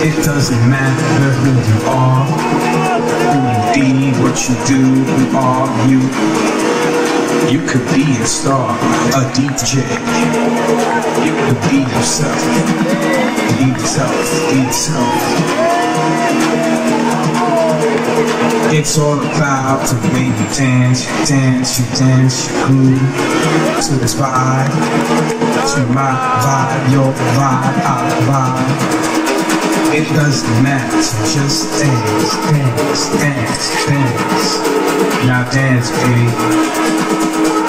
It doesn't matter who you are, who you be, what you do, who are you. You could be a star, a DJ. You could be yourself. Be yourself, be yourself. It's all about the way you dance, you dance, you dance, you groove to this vibe, to my vibe, your vibe, our vibe. It doesn't matter, just dance, dance, dance, dance. Now dance, baby.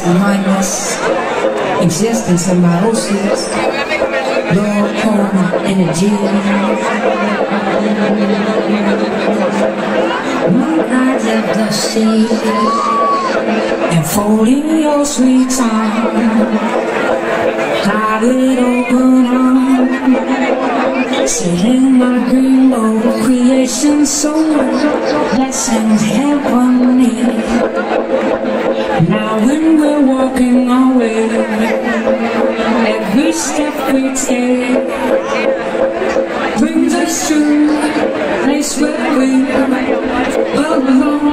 Mindless existence in. Lord, hold my energy. My eyes of the sea, enfolding your sweet tongue. Hide it open arms, sailing my dream, rainbow creation soul. Blessings heavenly. Now when we're walking our way, every step we take brings us to a place where we belong.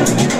I'm